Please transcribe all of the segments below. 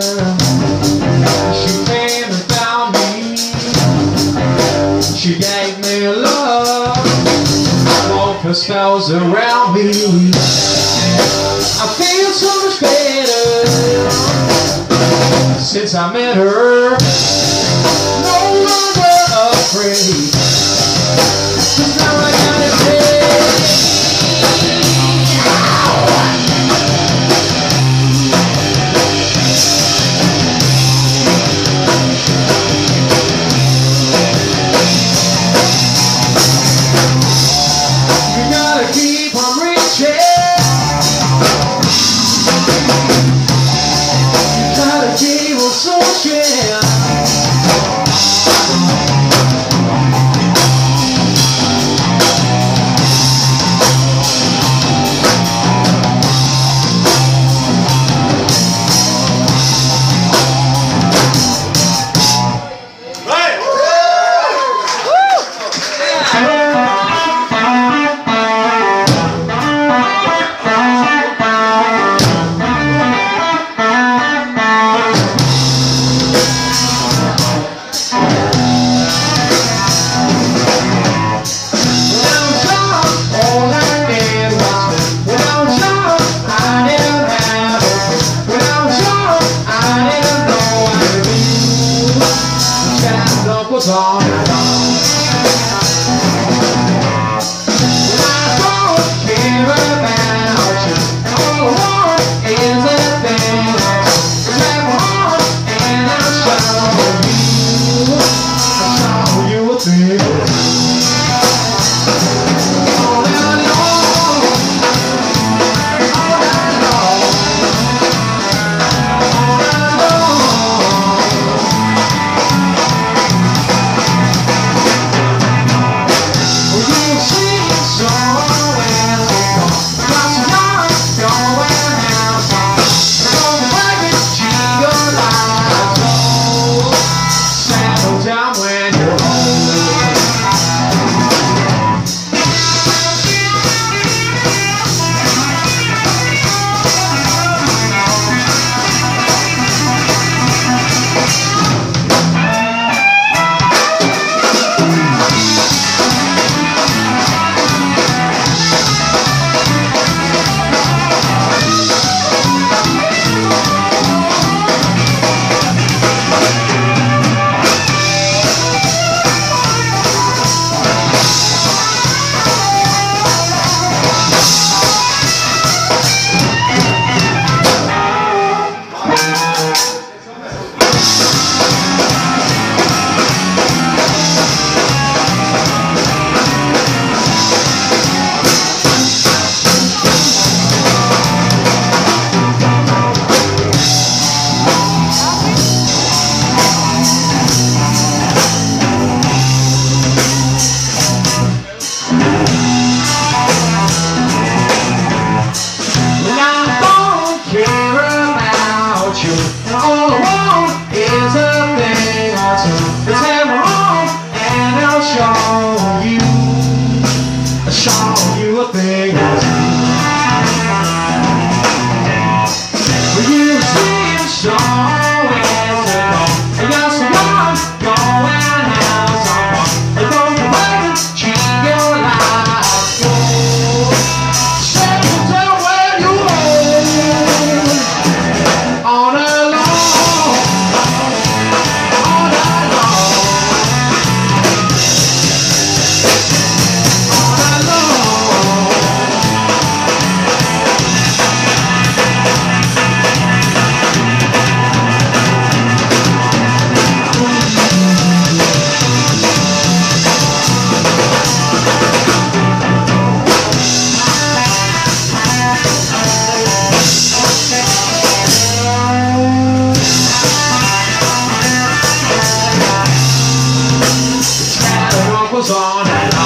She came and found me. She gave me love. Woke her spells around me. I feel so much better since I met her. goes on and on.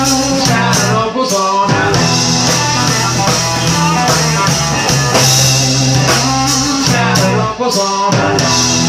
On and on. Goes on and on.